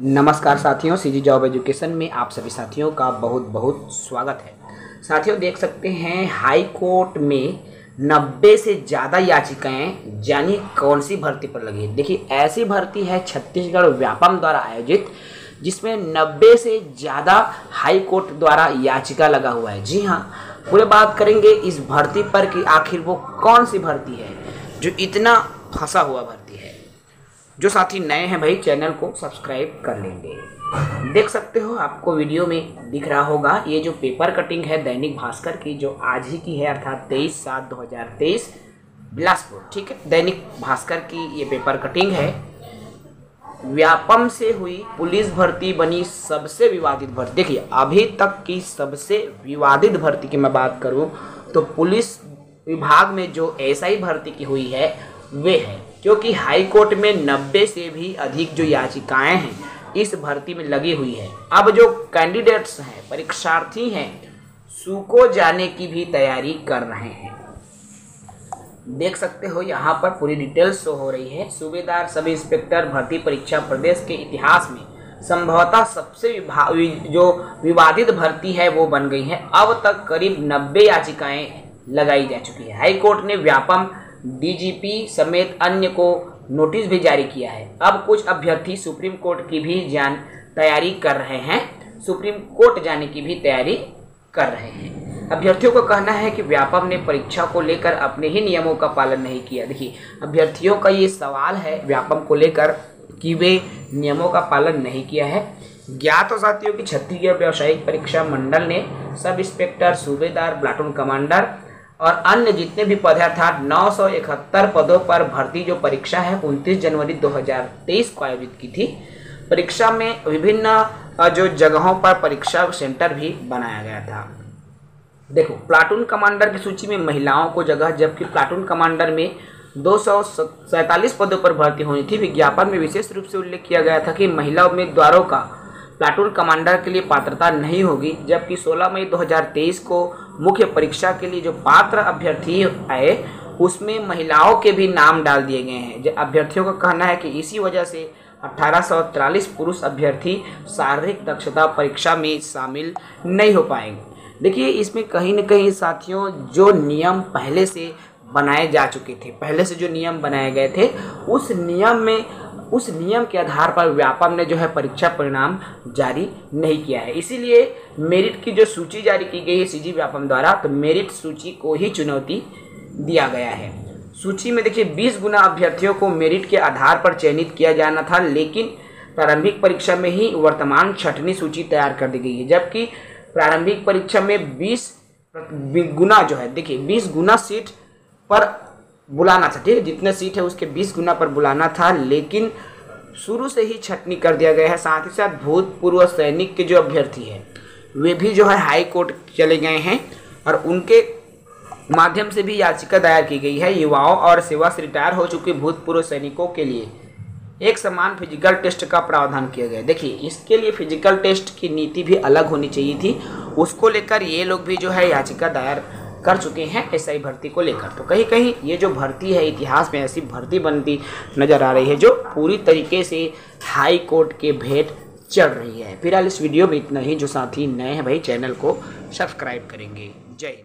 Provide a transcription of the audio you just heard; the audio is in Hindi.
नमस्कार साथियों सीजी जॉब एजुकेशन में आप सभी साथियों का बहुत बहुत स्वागत है। साथियों, देख सकते हैं हाई कोर्ट में 90 से ज़्यादा याचिकाएँ जानी कौन सी भर्ती पर लगी देखिए, ऐसी भर्ती है छत्तीसगढ़ व्यापम द्वारा आयोजित, जिसमें 90 से ज़्यादा हाई कोर्ट द्वारा याचिका लगा हुआ है। जी हाँ पूरे बात करेंगे इस भर्ती पर कि आखिर वो कौन सी भर्ती है, जो इतना फंसा हुआ भर्ती है। जो साथी नए हैं भाई चैनल को सब्सक्राइब कर लेंगे। देख सकते हो, आपको वीडियो में दिख रहा होगा, ये जो पेपर कटिंग है दैनिक भास्कर की, जो आज ही की है, अर्थात तेईस सात दो हज़ार तेईस, बिलासपुर, ठीक है? दैनिक भास्कर की ये पेपर कटिंग है। व्यापम से हुई पुलिस भर्ती बनी सबसे विवादित भर्ती। देखिए, अभी तक की सबसे विवादित भर्ती की मैं बात करूँ तो पुलिस विभाग में जो एसआई भर्ती की हुई है, वे है क्योंकि हाई कोर्ट में 90 से भी अधिक जो याचिकाएँ हैं, इस भर्ती में लगी हुई है। अब जो कैंडिडेट्स हैं, परीक्षार्थी हैं सुको जाने की भी तैयारी कर रहे हैं। देख सकते हो, यहाँ पर पूरी डिटेल्स शो हो रही है। सूबेदार सब इंस्पेक्टर भर्ती परीक्षा प्रदेश के इतिहास में संभवतः सबसे जो विवादित भर्ती है, वो बन गई है। अब तक करीब 90 याचिकाएँ लगाई जा चुकी है। हाई कोर्ट ने व्यापम डीजीपी समेत अन्य को नोटिस भी जारी किया है। अब कुछ अभ्यर्थी सुप्रीम कोर्ट की भी जान तैयारी कर रहे हैं। सुप्रीम कोर्ट जाने की भी तैयारी कर रहे हैं। अभ्यर्थियों का कहना है कि व्यापम ने परीक्षा को लेकर अपने ही नियमों का पालन नहीं किया। देखिए, अभ्यर्थियों का ये सवाल है व्यापम को लेकर कि वे नियमों का पालन नहीं किया है। ज्ञात हो साथियों की छत्तीसगढ़ व्यावसायिक परीक्षा मंडल ने सब इंस्पेक्टर सूबेदार प्लाटून कमांडर और अन्य जितने भी पद हैं अर्थात नौ पदों पर भर्ती जो परीक्षा है 29 जनवरी 2023 को आयोजित की थी। परीक्षा में विभिन्न जो जगहों पर परीक्षा सेंटर भी बनाया गया था। देखो, प्लाटून कमांडर की सूची में महिलाओं को जगह, जबकि प्लाटून कमांडर में दो सौ सैंतालीस पदों पर भर्ती होनी थी। विज्ञापन में विशेष रूप से उल्लेख किया गया था कि महिला उम्मीदवारों का प्लाटून कमांडर के लिए पात्रता नहीं होगी, जबकि 16 मई 2023 को मुख्य परीक्षा के लिए जो पात्र अभ्यर्थी आए, उसमें महिलाओं के भी नाम डाल दिए गए हैं। अभ्यर्थियों का कहना है कि इसी वजह से अठारह पुरुष अभ्यर्थी शारीरिक दक्षता परीक्षा में शामिल नहीं हो पाएँगे। देखिए, इसमें कहीं ना कहीं साथियों, जो नियम पहले से बनाए जा चुके थे, पहले से जो नियम बनाए गए थे, उस नियम में उस नियम के आधार पर व्यापम ने जो है परीक्षा परिणाम जारी नहीं किया है। इसीलिए मेरिट की जो सूची जारी की गई है सीजी व्यापम द्वारा तो मेरिट सूची को ही चुनौती दिया गया है। सूची में देखिए 20 गुना अभ्यर्थियों को मेरिट के आधार पर चयनित किया जाना था, लेकिन प्रारंभिक परीक्षा में ही वर्तमान छठवीं सूची तैयार कर दी गई है। जबकि प्रारंभिक परीक्षा में 20 गुना जो है, देखिए 20 गुना सीट पर बुलाना था, ठीक है? जितने सीट है उसके 20 गुना पर बुलाना था, लेकिन शुरू से ही छटनी कर दिया गया है। साथ ही साथ भूतपूर्व सैनिक के जो अभ्यर्थी हैं, वे भी जो है हाई कोर्ट चले गए हैं और उनके माध्यम से भी याचिका दायर की गई है। युवाओं और सेवा से रिटायर हो चुके भूतपूर्व सैनिकों के लिए एक समान फ़िज़िकल टेस्ट का प्रावधान किया गया देखिए, इसके लिए फ़िज़िकल टेस्ट की नीति भी अलग होनी चाहिए थी। उसको लेकर ये लोग भी जो है याचिका दायर कर चुके हैं एस भर्ती को लेकर। तो कहीं कहीं ये जो भर्ती है, इतिहास में ऐसी भर्ती बनती नज़र आ रही है, जो पूरी तरीके से हाई कोर्ट के भेंट चढ़ रही है। फ़िलहाल इस वीडियो में इतना ही, जो साथी नए हैं भाई चैनल को सब्सक्राइब करेंगे। जय हिंद।